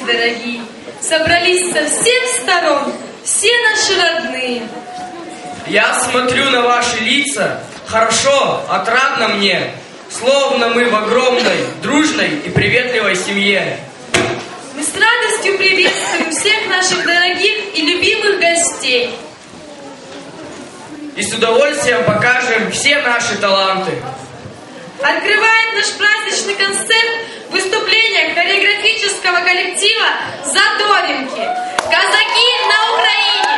гости дорогие. Собрались со всех сторон, все наши родные. Я смотрю на ваши лица, хорошо, отрадно мне, словно мы в огромной, дружной и приветливой семье. Мы с радостью приветствуем всех наших дорогих и любимых гостей. И с удовольствием покажем все наши таланты. Открывает наш праздничный концерт выступление хореографического коллектива «Задоринки». Казаки на Украине.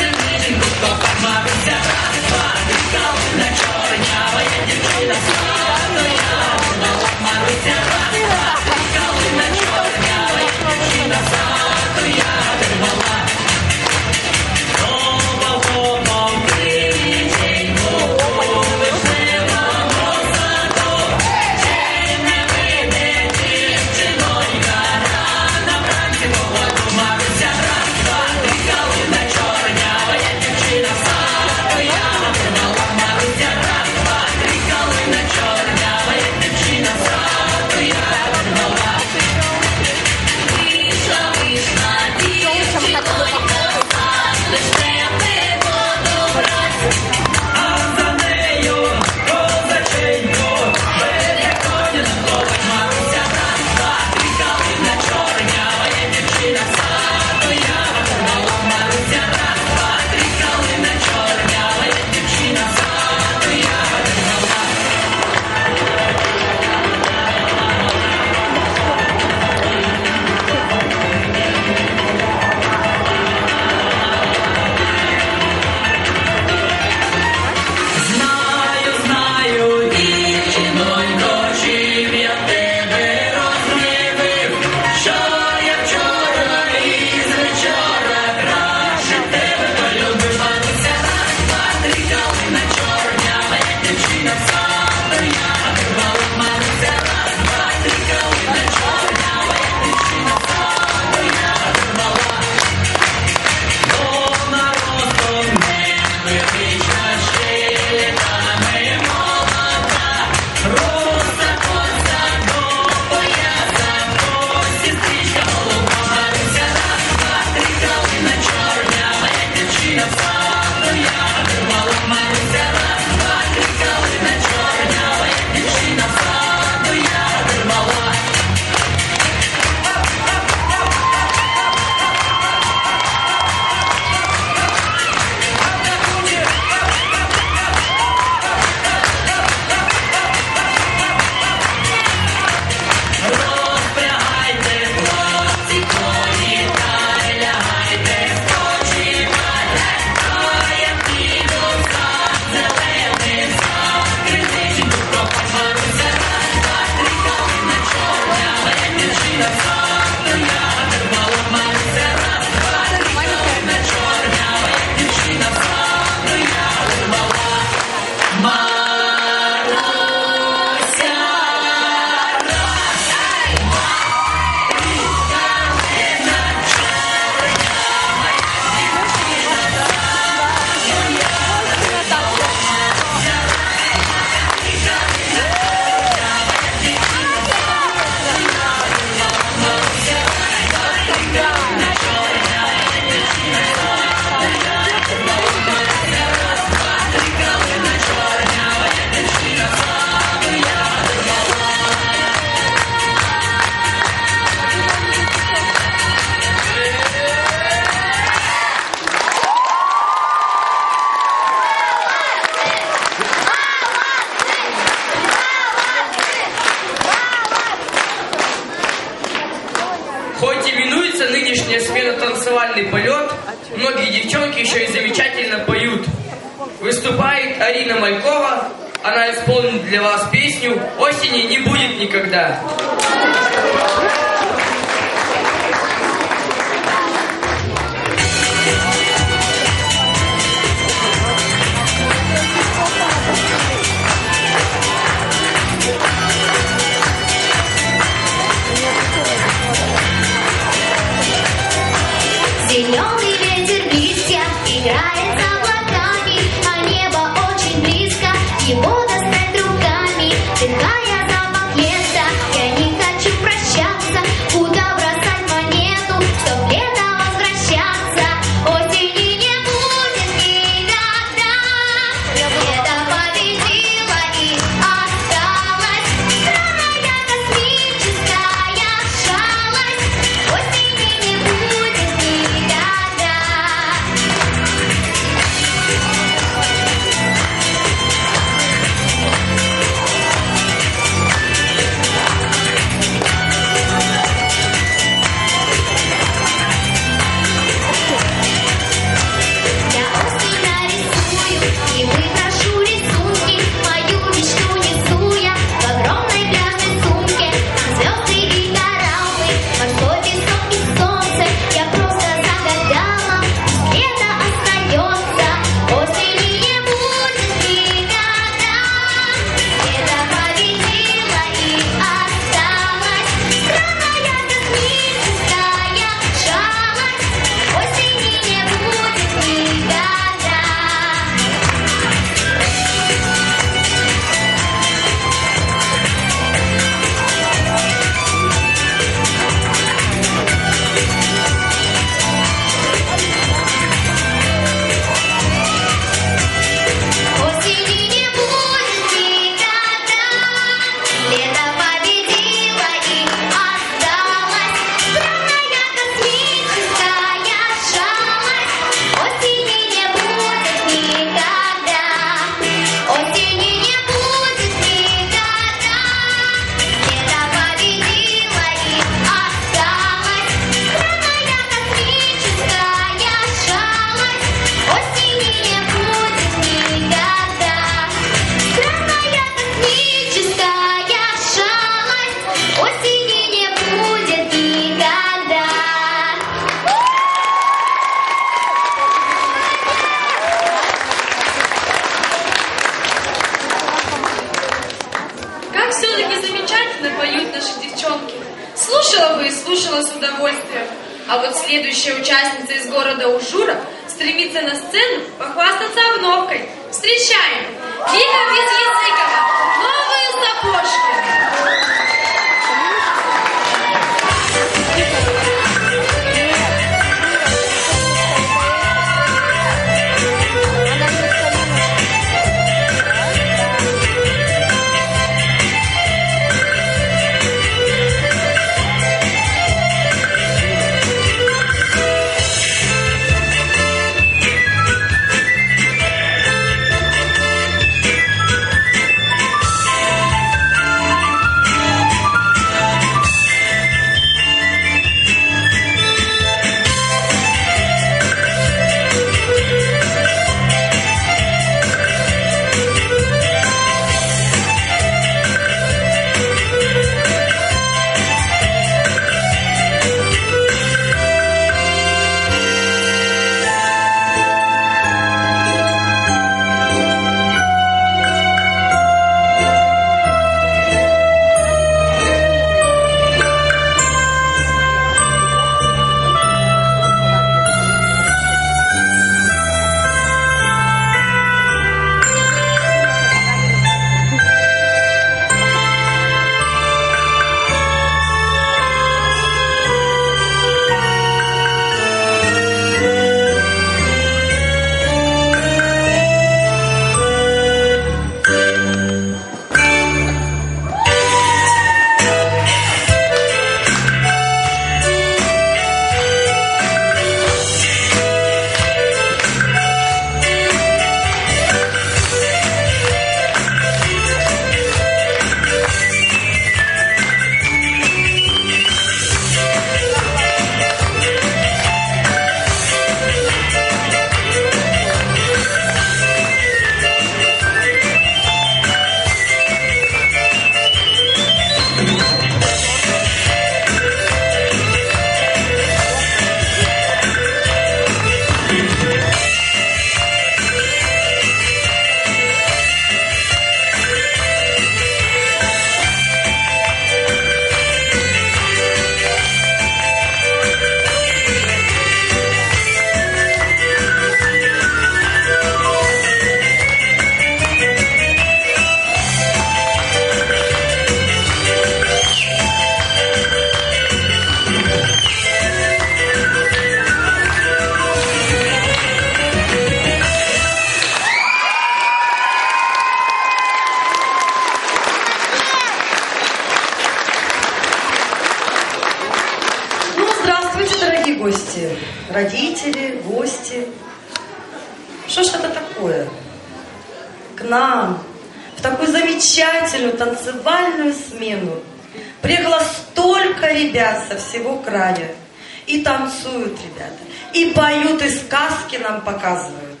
Танцуют ребята, и поют, и сказки нам показывают.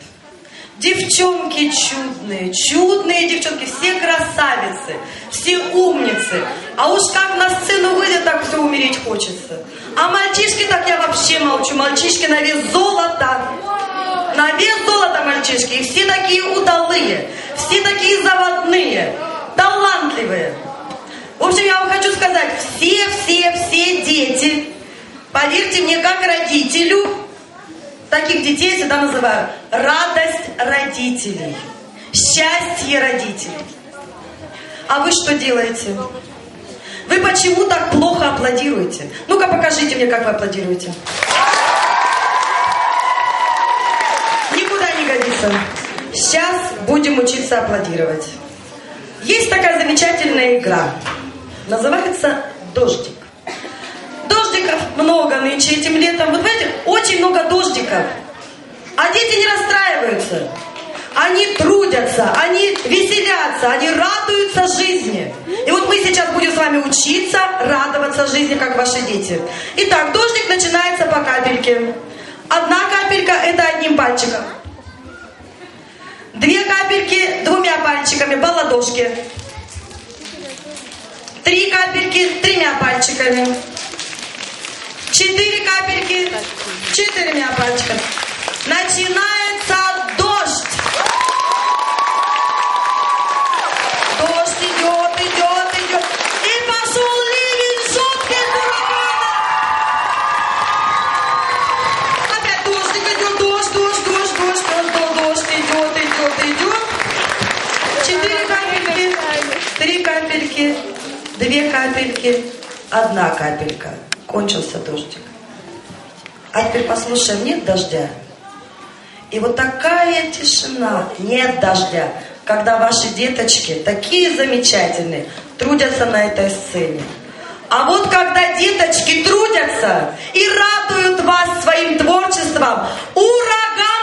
Девчонки чудные, чудные девчонки, все красавицы, все умницы. А уж как на сцену выйдет, так все умереть хочется. А мальчишки, так я вообще молчу, мальчишки на вес золота. На вес золота мальчишки, и все такие удалые, все такие заводные, талантливые. В общем, я вам хочу сказать, все-все-все дети, поверьте мне, как родителю, таких детей всегда называю радость родителей, счастье родителей. А вы что делаете? Вы почему так плохо аплодируете? Ну-ка покажите мне, как вы аплодируете. Никуда не годится. Сейчас будем учиться аплодировать. Есть такая замечательная игра. Называется «Дождик». Дождиков много нынче этим летом. Вы знаете, очень много дождиков. А дети не расстраиваются. Они трудятся, они веселятся, они радуются жизни. И вот мы сейчас будем с вами учиться радоваться жизни, как ваши дети. Итак, дождик начинается по капельке. Одна капелька – это одним пальчиком. Две капельки двумя пальчиками по ладошке. Три капельки тремя пальчиками. Четыре капельки четырьмя пальчиками. Начинается дождь. Дождь идет, идет, идет. И пошел ливень жутких ураганов. Опять дождик идет, дождь, дождь, дождь, дождь, дождь, дождь идет, идет, идет. Четыре капельки, три капельки, две капельки, одна капелька. Кончился дождик. А теперь послушаем, нет дождя? И вот такая тишина, нет дождя, когда ваши деточки такие замечательные, трудятся на этой сцене. А вот когда деточки трудятся и радуют вас своим творчеством, ураган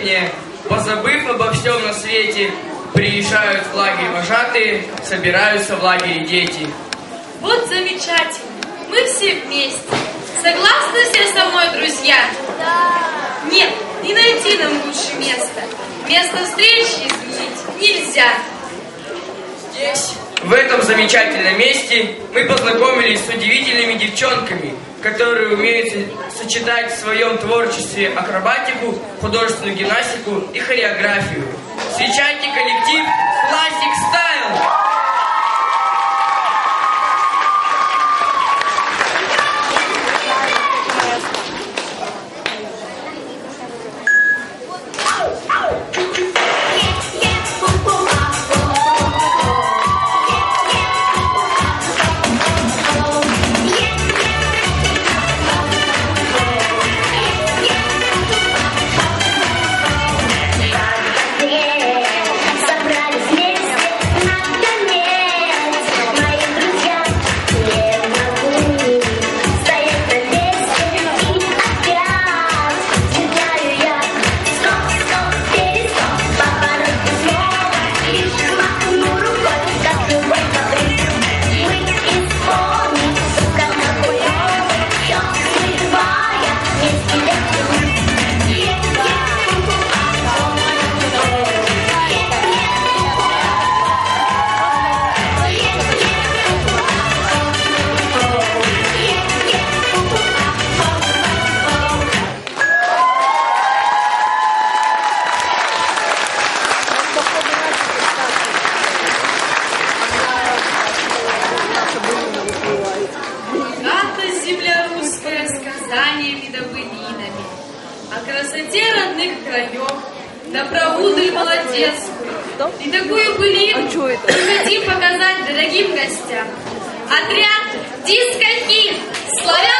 летняя, позабыв обо всем на свете, приезжают в лагерь вожатые, собираются в лагере дети. Вот замечательно. Мы все вместе. Согласны все со мной, друзья? Да. Нет, не найти нам лучше места. Место встречи изменить нельзя. Здесь, в этом замечательном месте, мы познакомились с удивительными девчонками, которые умеют сочетать в своем творчестве акробатику, художественную гимнастику и хореографию. Встречайте коллектив Classic Style! Красоте родных краев, про удаль молодецкую. И такую былину мы хотим показать дорогим гостям. Отряд «Дискохит» Славянская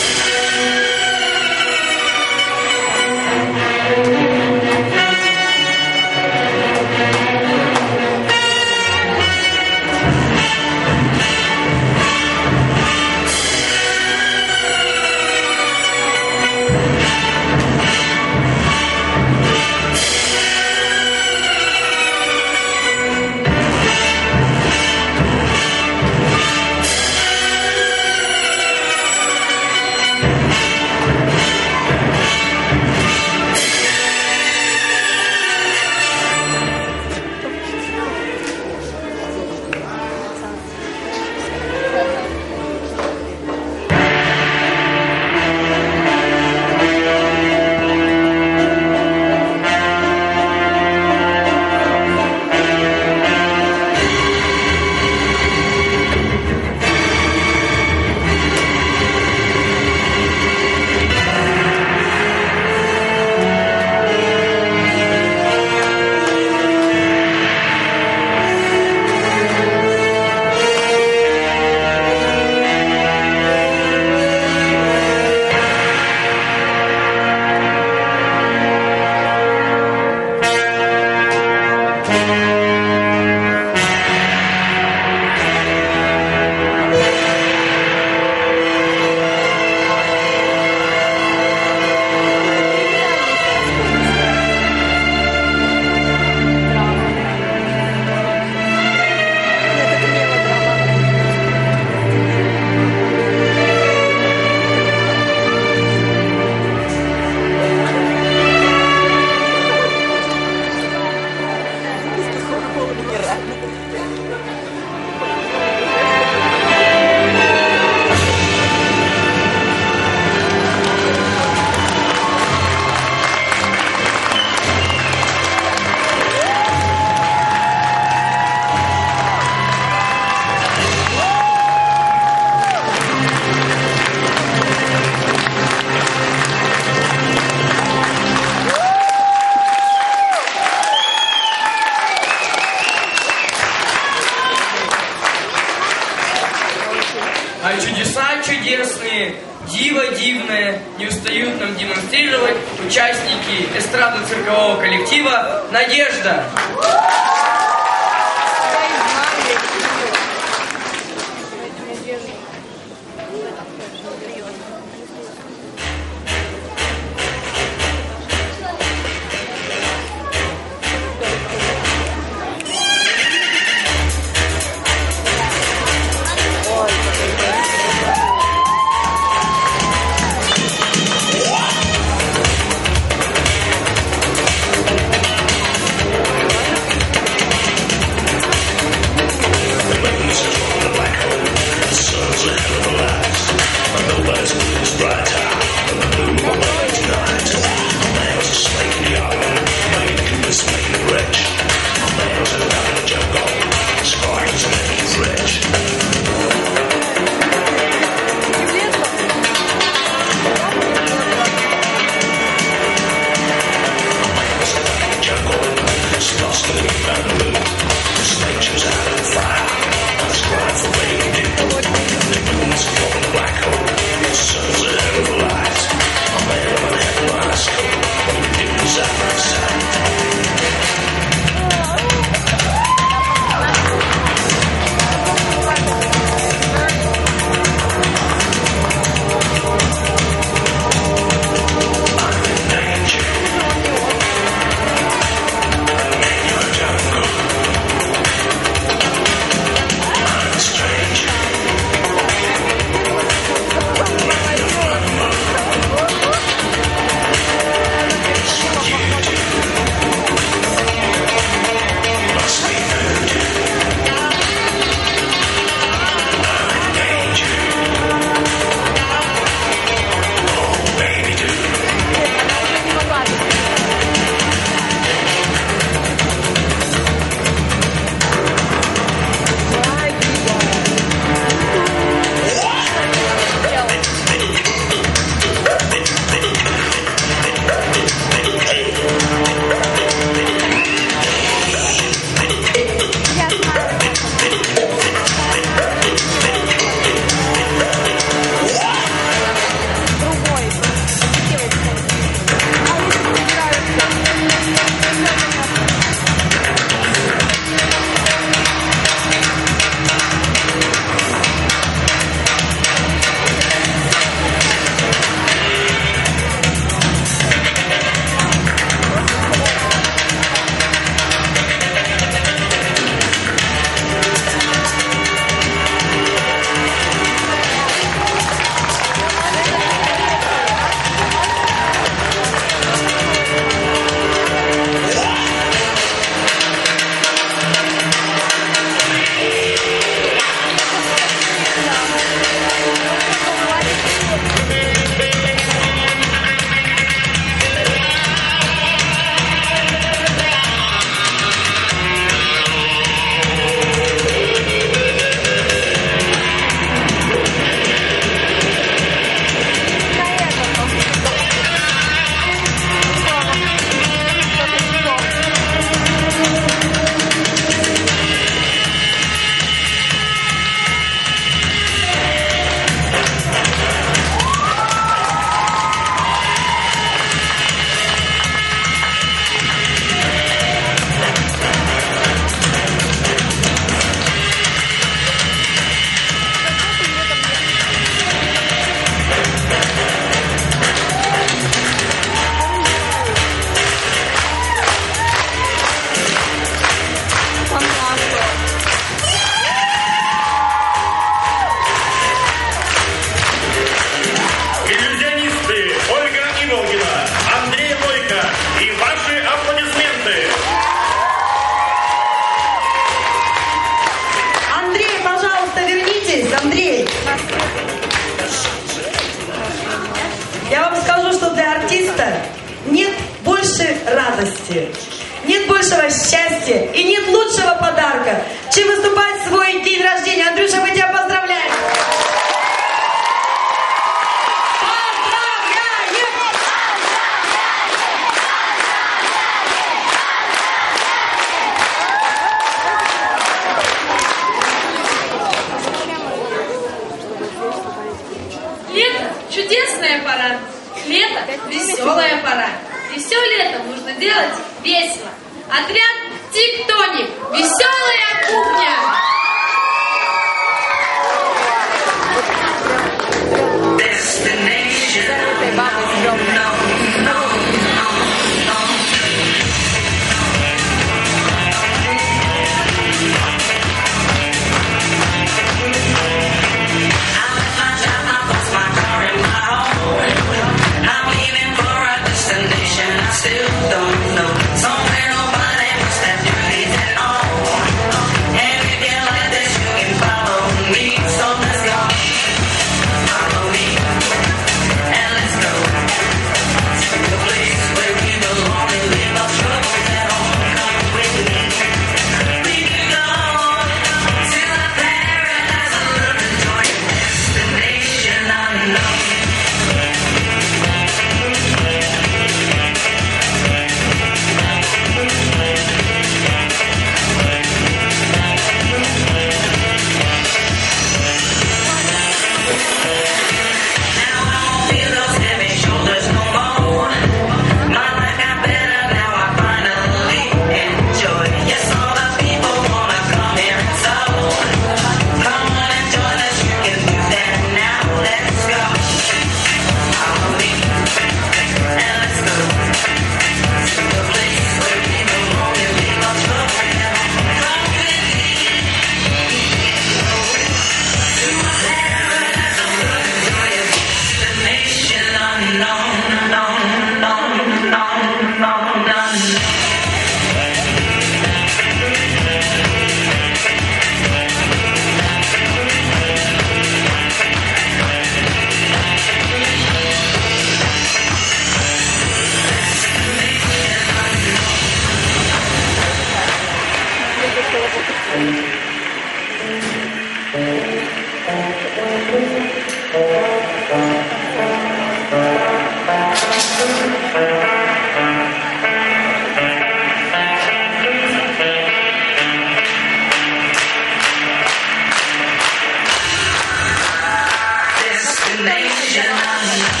Yeah.